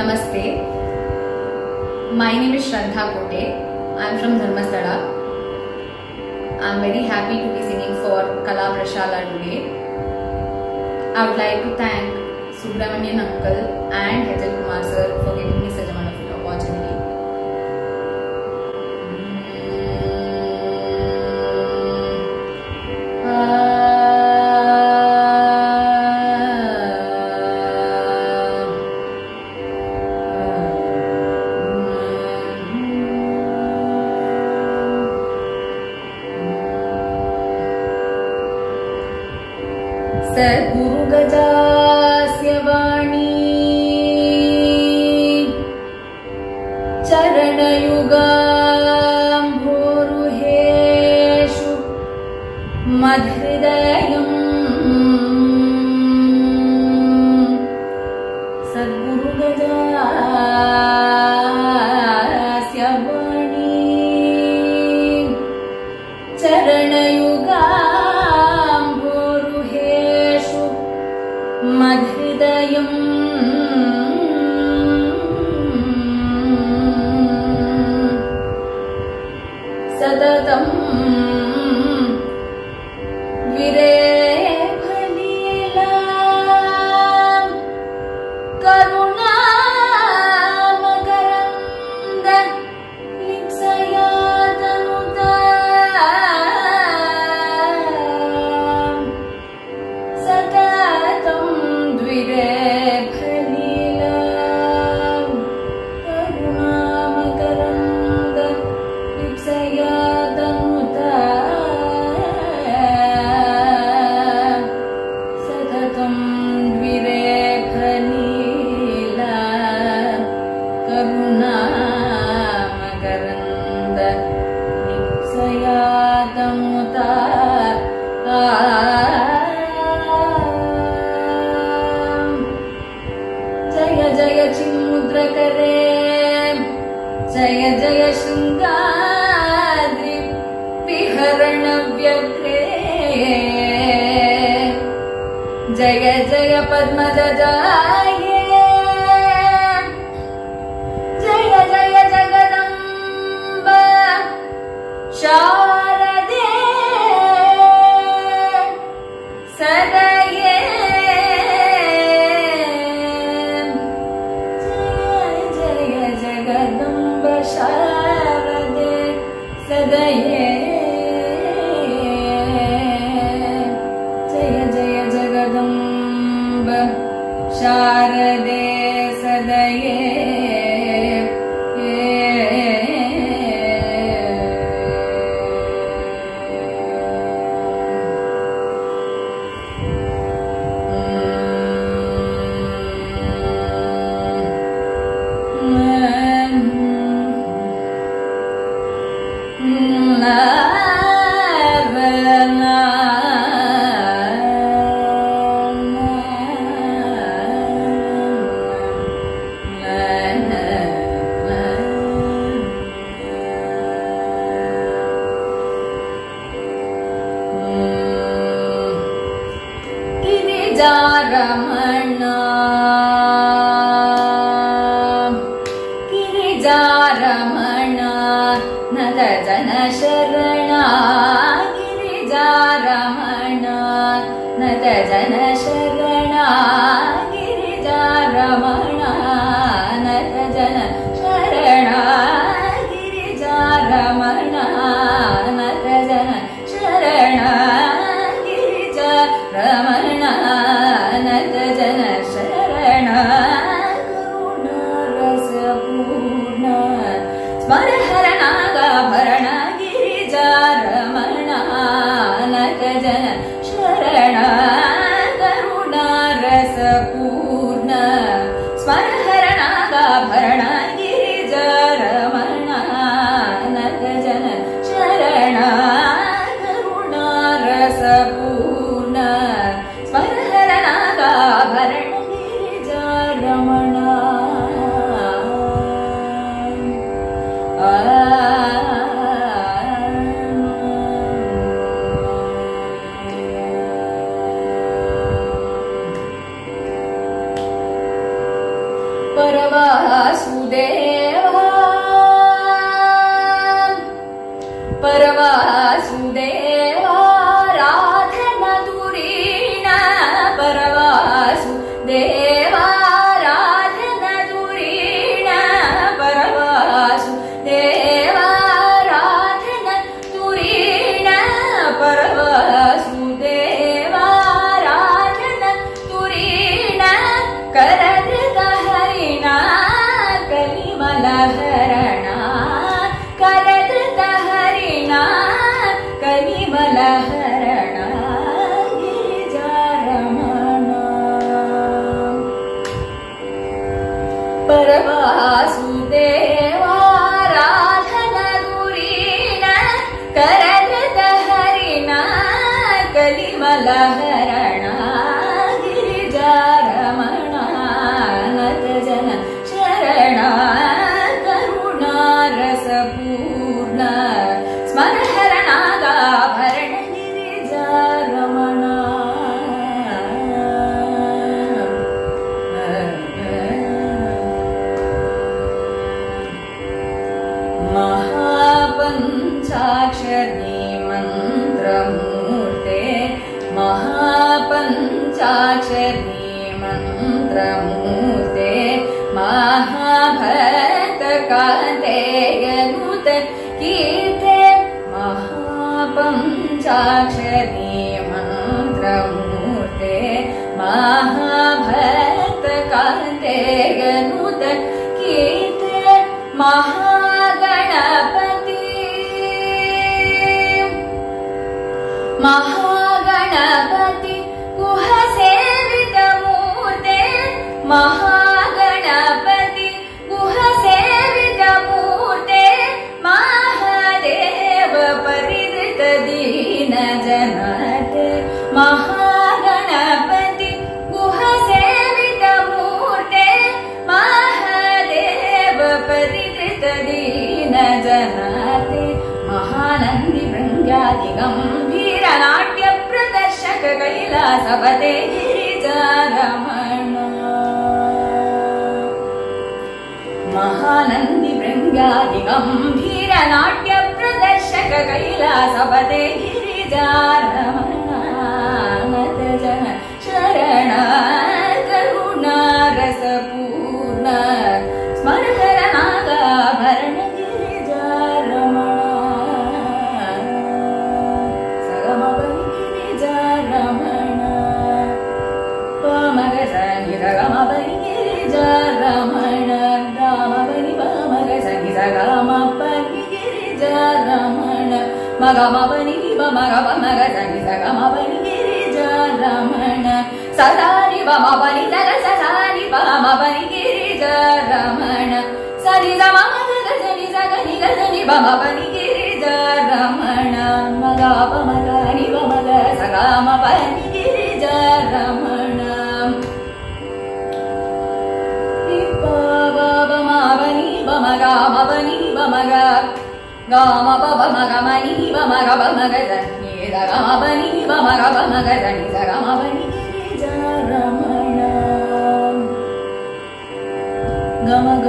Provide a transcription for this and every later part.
Namaste. My name is Shraddha Kote. I am from Dharmasthala. I am very happy to be singing for Kala Prashala today. I would like to thank Subramanian Uncle and Hetal Kumar sir for giving मूर्ते मन्त्रमूर्ते महाभक्तकान्ते गनुत कि महागणपति। महागणपति कुहसेवितमूर्ते महा भृङ्गादि गम्भीरनाट्य प्रदर्शक कैलासपते गिरिजारमण महानन्दि भृङ्गादि गम्भीरनाट्य प्रदर्शक कैलासपते गिरिजारमण जन शरण మగమవని మగమగ సని సగమవని గిరిజ రమణ సదాని మమవని ధన సదాని మమవని గిరిజ రమణ సని సమగ సని సగని గని మమవని గిరిజ రమణ మగప మగని మగ సగమవని గిరిజ రమణ మగ మవని మగ మవని మగ గమపమగమని మగమగని గమపని మగమగని గమపని రమణ గమగ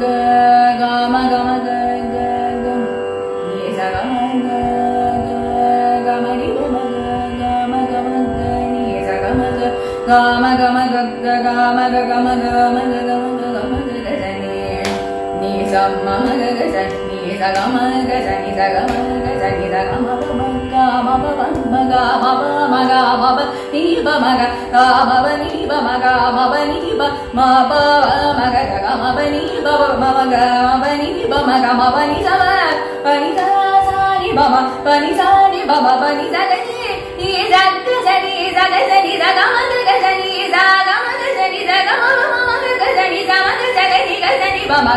గమ గమ గమ గమ గగ గమ గమ గమ గమ గమ గమ గమ గమ గమ గమ గమ గమ గమ గమ గమ ni da ga ma ga ja ni da ga ma ga ja ni da ga ma ba ma ga ma ba ba ma ga ma ba ma ga ma ba ni ba ma ga ga ma ba ni ba ma ga ma ba ni ba ma ba ma ga ga ma ba ni ba ba ma ma ga ma ba ni ba ma ga ma ba ni sa ba ba ni sa sa ni ba ma ba ni sa ni ba ma ba ni sa ga ni ni da ga ja ni da ga ja ni da ga ma ga ja ni da ga ma ga ja ni da ga ma ma ma ga ja ni da ma ga ja ni ga ja ni ba ma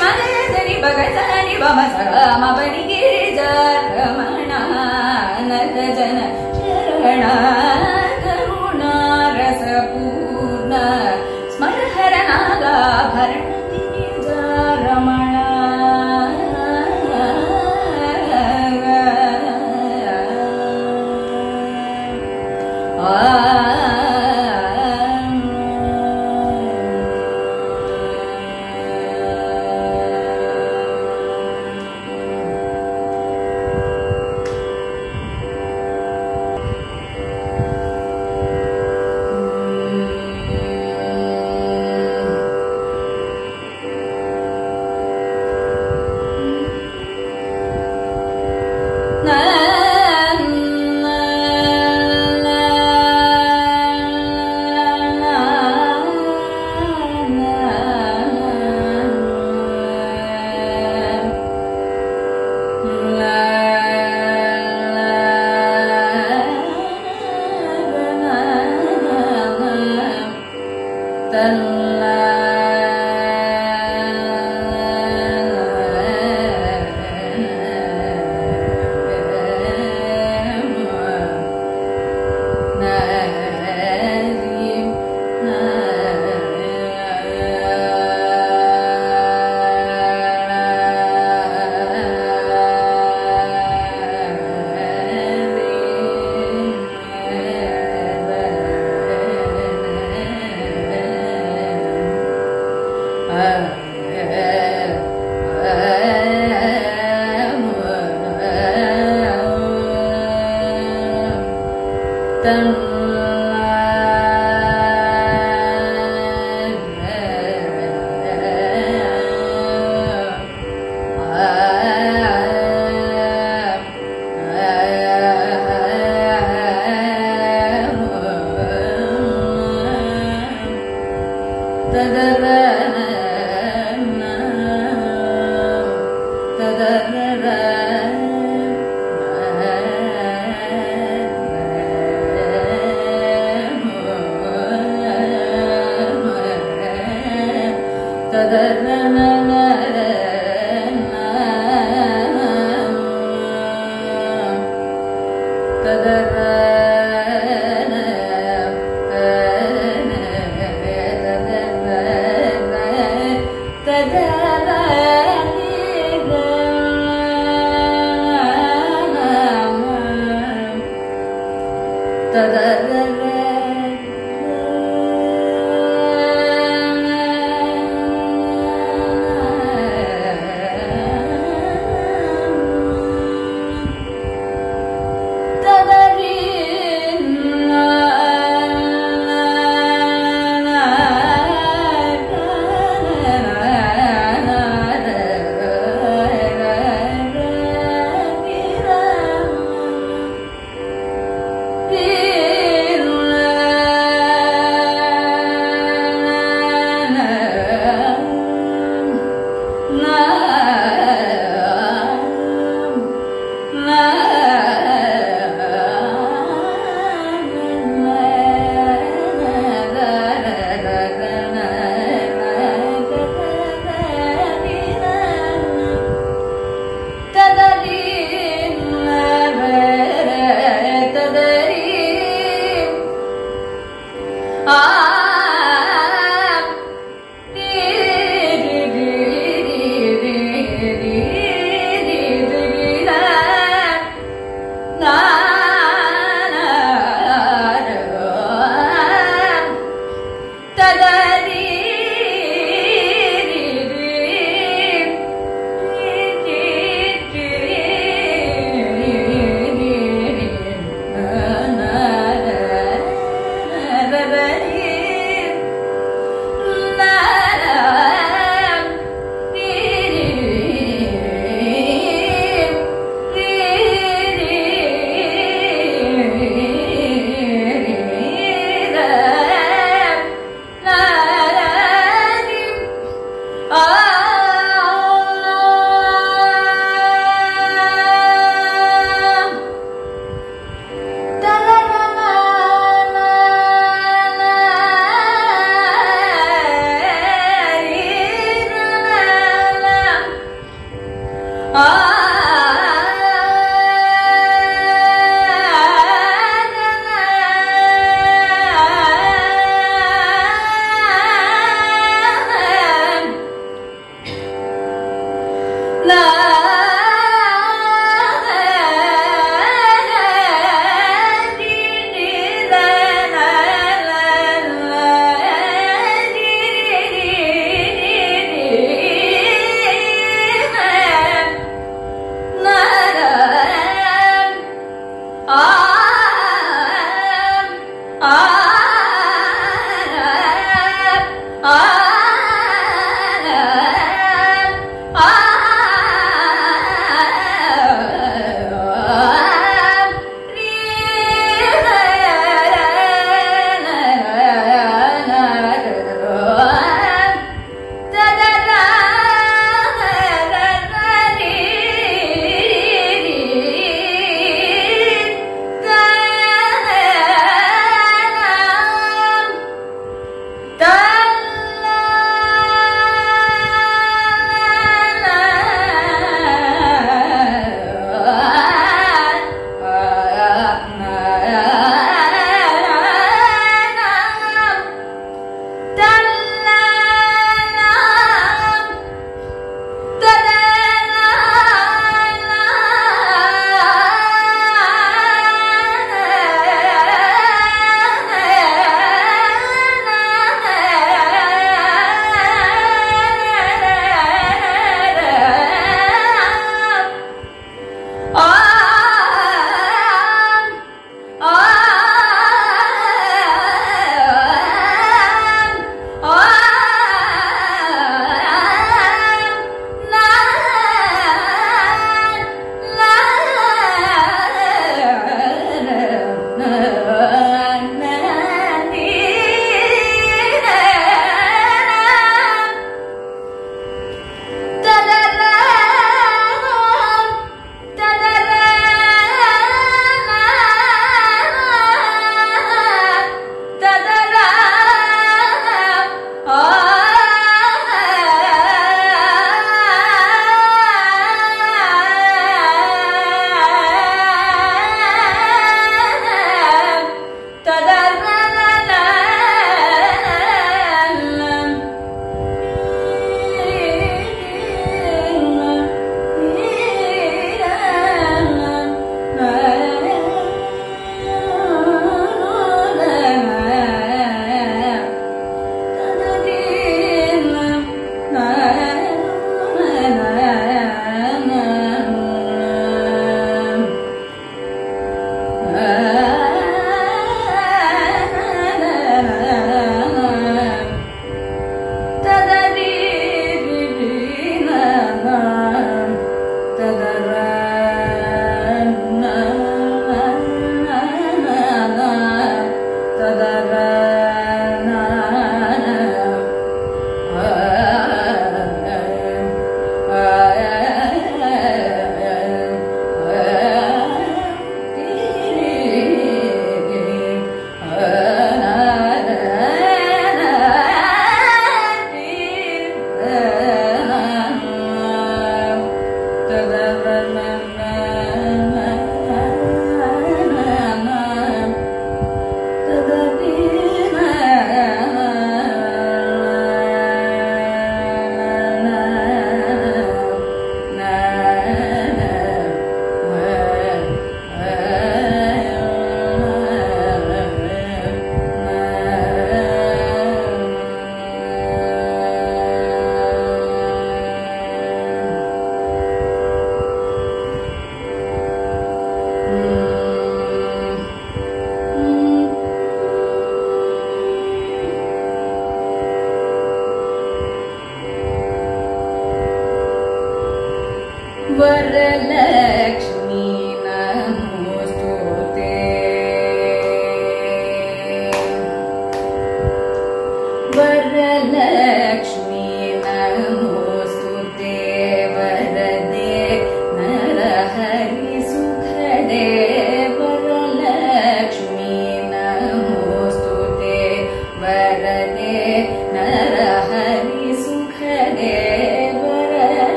स्मरनि भगतानि वमसामनि गिरिजारमणा न जनशरणा गरुणारसपूर्ण स्मरहर नागाभर्णीजारमण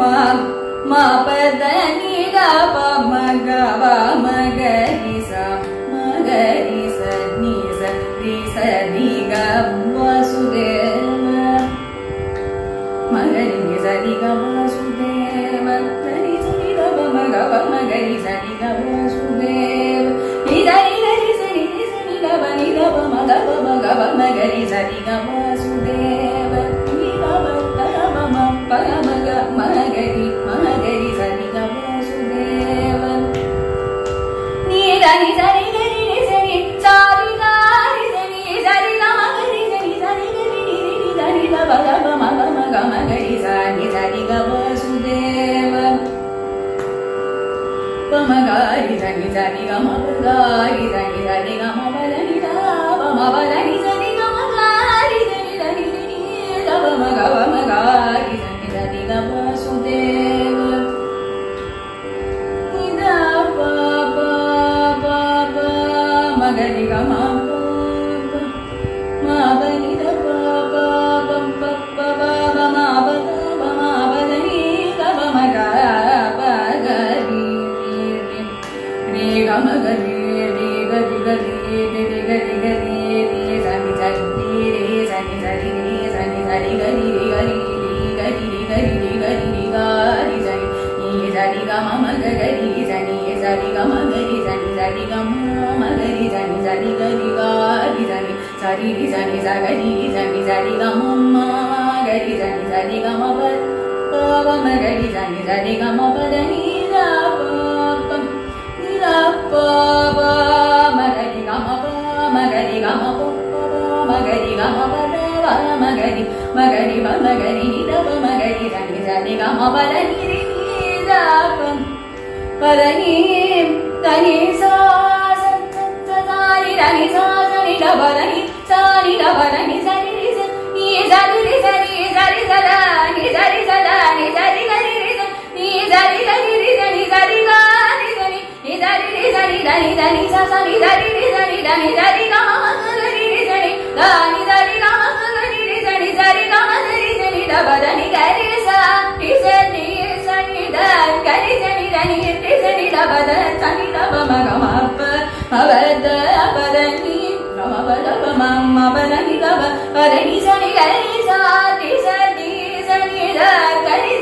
ಮ ಮ ಪದ ನಿ ಗ ಪ ಮ ಗ ವ ಮ ಗ ನಿ ಸ ಮ ಗ ನಿ ಸ ನಿ ಸ ನಿ ಸ ನಿ ಗ ವಸುದೇವ ಮ ಗ ನಿ ಸ ನಿ ಗ ವಸುದೇವ ಗ ನಿ ಸ ನಿ ಗ ವ ಮ ಗ ವ ಮ ಗ ನಿ ಸ ನಿ ಗ ವಸುದೇವ ನಿ ದ ನಿ ಗ ನಿ ಸ ನಿ ನಿ ಸ ನಿ ಗ ವ ನಿ ಗ ವ ಮ ಗ ವ ಮ ಗ ವ ಮ ಗ ನಿ ಸ ನಿ ಗ ವಸುದೇವ ನಿ ಗ ವ ಗ ವ ಮ ಪ ಗ ಮ ma ba da sa ri sa ni sa ga ri ri sa ni sa ri ga ma ba ba ma ga ri sa ni ba ni da pa ni pa ba ma ga ri ga ma ba ma ga ri ga ma ma ga ri ga ba ma ga ri ma ga ri ba ma ga ri ni da ba ma ga ri sa ni ba ni ri ni da pa pa ni ni sa sa sa ni da ni sa sa ba ni sa ni ga ba ba da ni sa ni ga ri sa ri sa ni sa ni da ga ri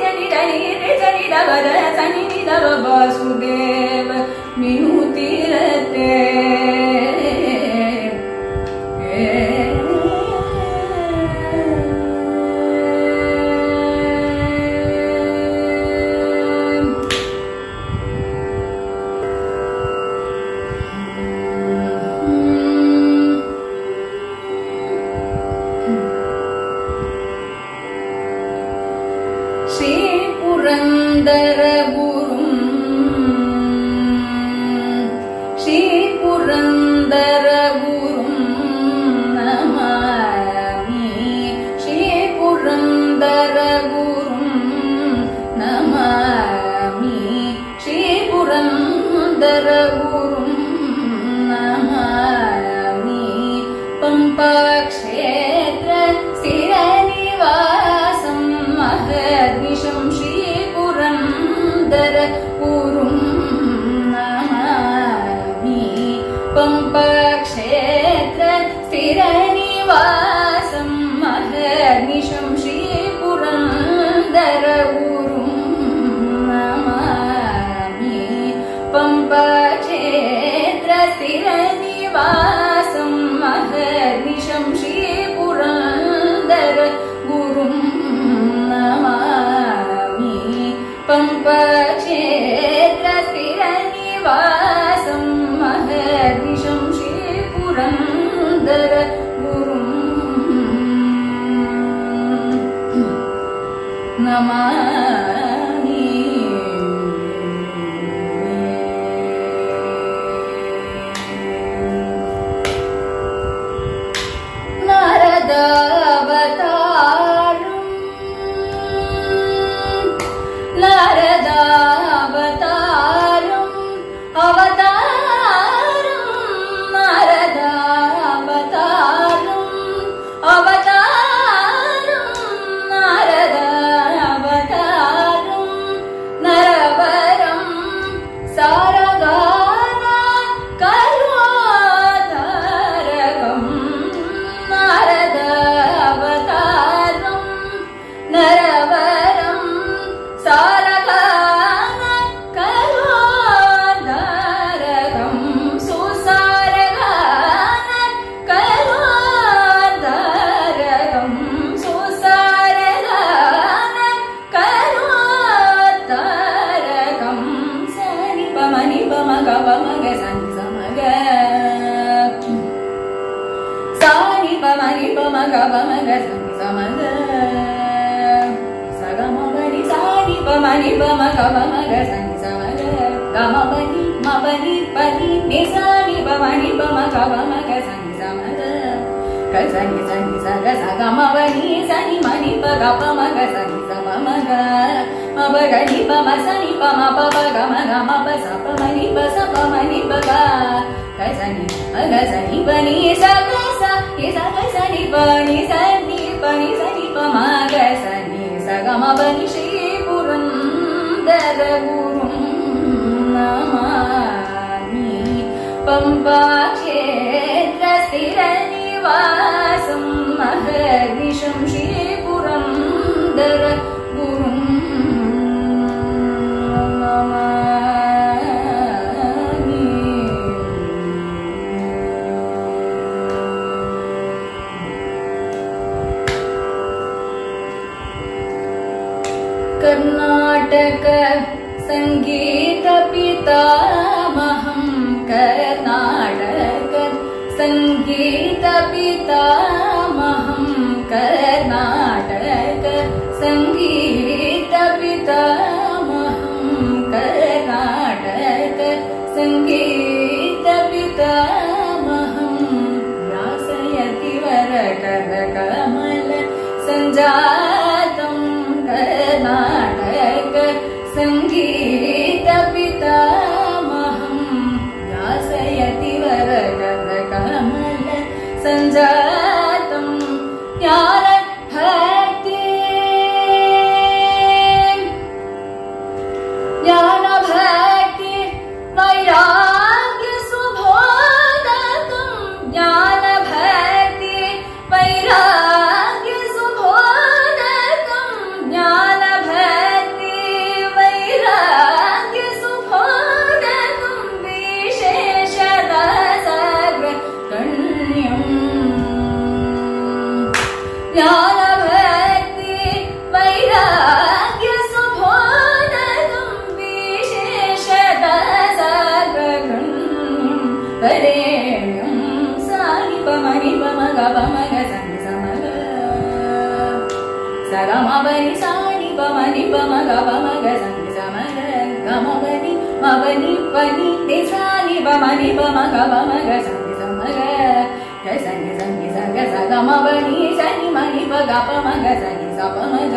ग प म ग स नि स प म ग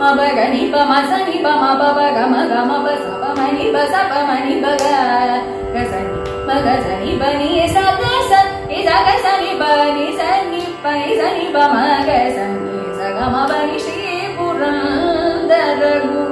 म ब ग नि प म स नि प म प ब ग म ग म प स प म नि प स प म नि प ग ग स नि म ग स नि प नि स ग स इ द ग स नि प नि स नि प नि स नि प म ग स नि स ग म प नि श्री पुरन्दर गु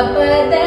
Papa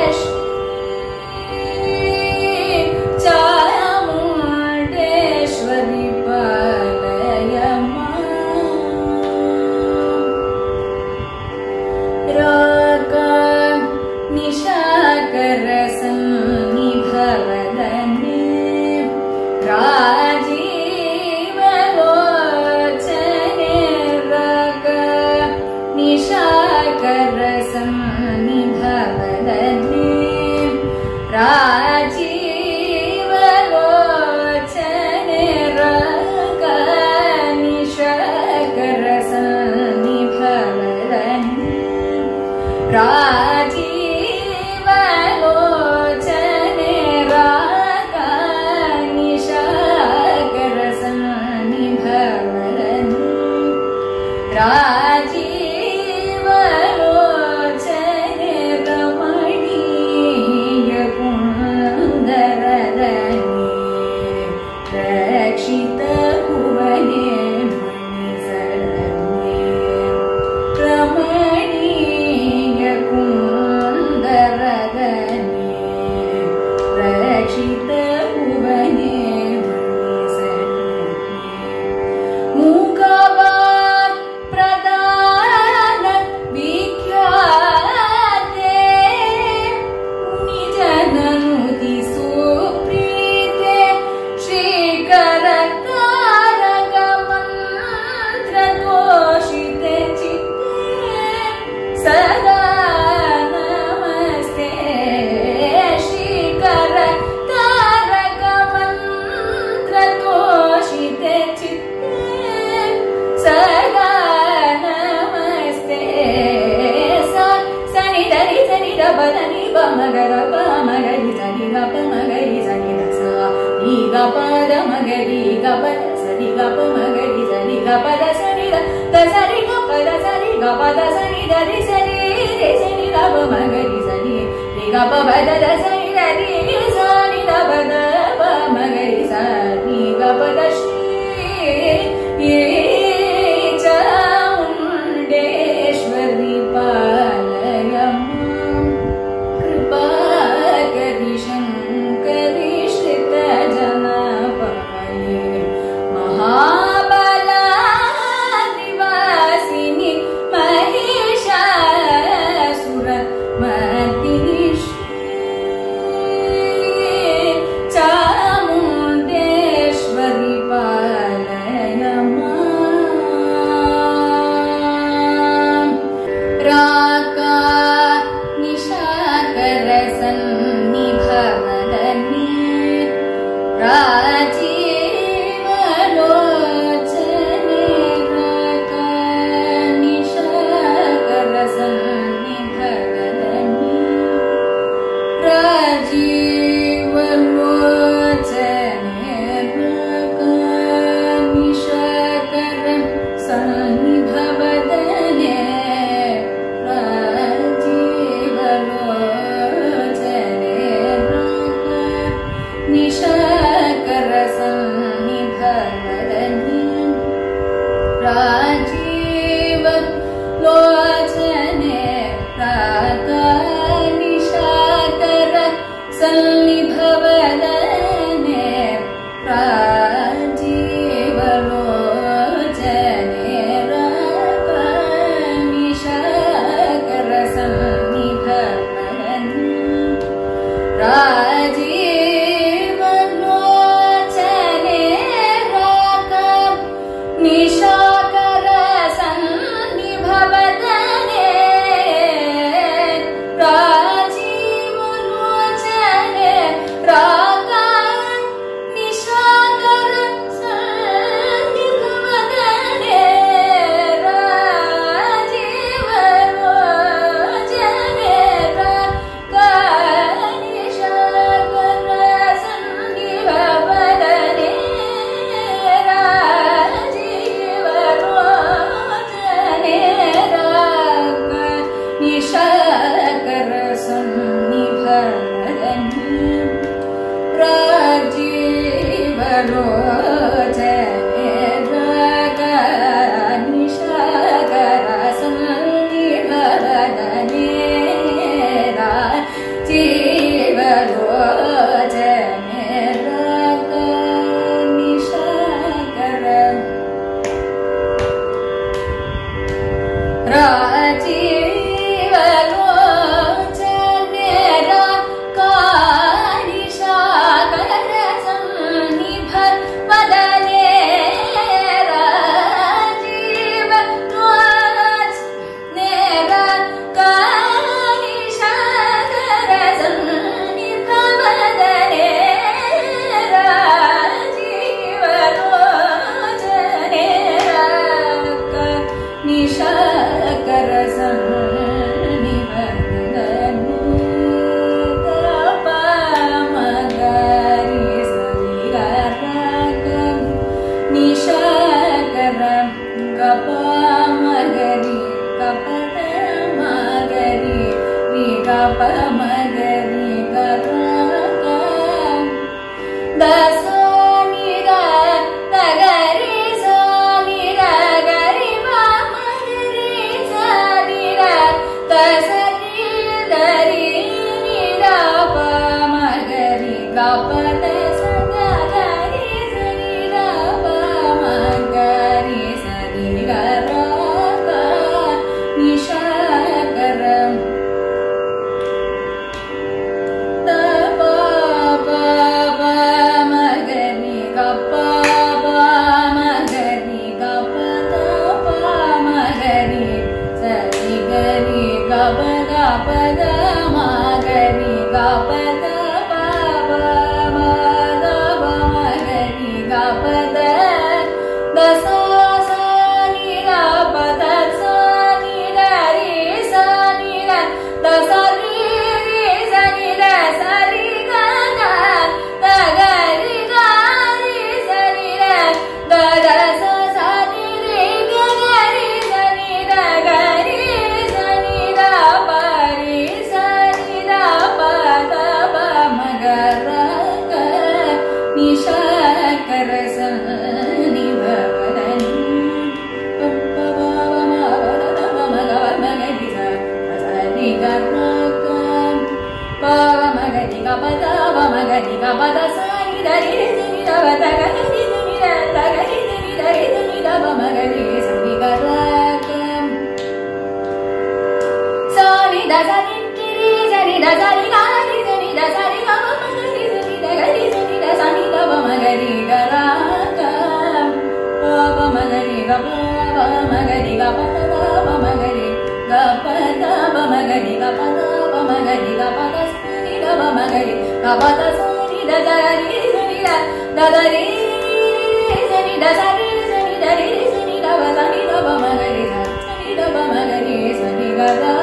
మగరి గ పద తాప మగరి గ పద తాప మగరి గ పద తాప మగరి గ పద సూరి గ మగరి గ పద సూరి ద జరి సుని ద ద ద రి సుని ద సరి సుని ద రి సుని గ వ సని ద బ మగరి గ సని ద బ మగరి సని గ ద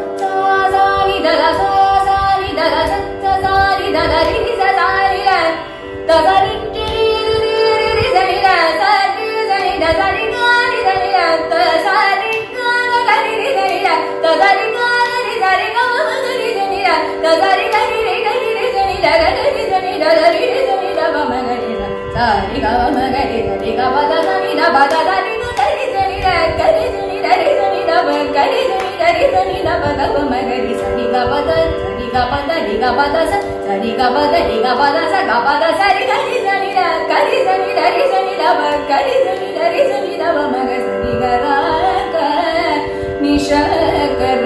रे गा रे रे गा रे जनी ला गा रे जनी ला ला रे जनी ला मा मा गा रे ला सा रे गा मा गा रे ला रे गा बा दा दा नी ला बा दा दा नी दा रे जनी ला गा रे जनी ला रे जनी ला बा गा रे जनी ला रे जनी ला बा गा बा मा गा रे सा नी गा बा दा सा नी गा बा दा नी गा निशा कर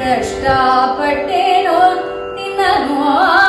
कष्टापटे मनुवा